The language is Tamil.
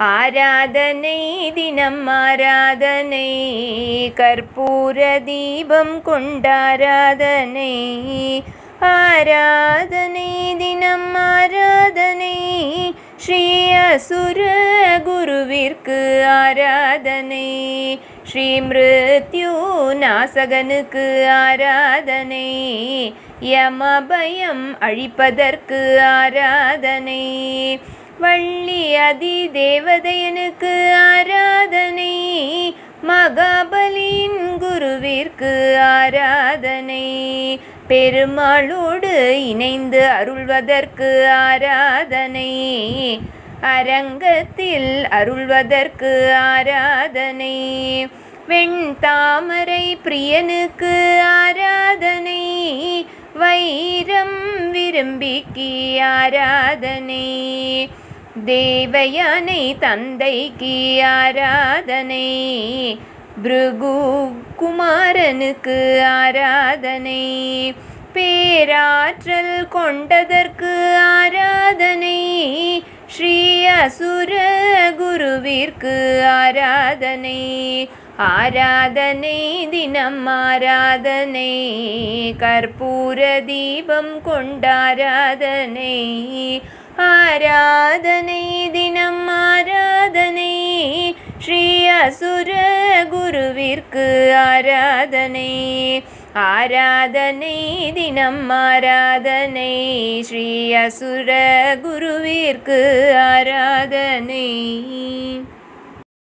आराधने दिनम् आराधने कर्पूर दीपं कोण्डने आराधने दिनम् आराधने श्री असुरुरुव आराधने श्रीमृत्युनासकनुराधने यमभयम् अळिपद आराधने வள்ளி அதி தேவதையனுக்கு ஆராதனை. மகாபலியின் குருவிற்கு ஆராதனை. பெருமாளோடு இணைந்து அருள்வதற்கு ஆராதனை. அரங்கத்தில் அருள்வதற்கு ஆராதனை. வெண் தாமரை பிரியனுக்கு ஆராதனை. வைரம் விரும்பிக்கு ஆராதனை. தேவயானை தந்தைக்கு ஆராதனை பிருகு குமாரனுக்கு ஆராதனை பேராற்றல் கொண்டதற்கு ஆராதனை ஸ்ரீ அசுர குருவிற்கு ஆராதனை ஆராதனை தினம் ஆராதனை கற்பூர தீபம் கொண்டாராதனை ஆராதனை தினம் ஆராதனை ஸ்ரீ அசுர குருவிற்கு ஆராதனை ஆராதனை தினம் ஆராதனை ஸ்ரீ அசுர குருவிற்கு ஆராதனை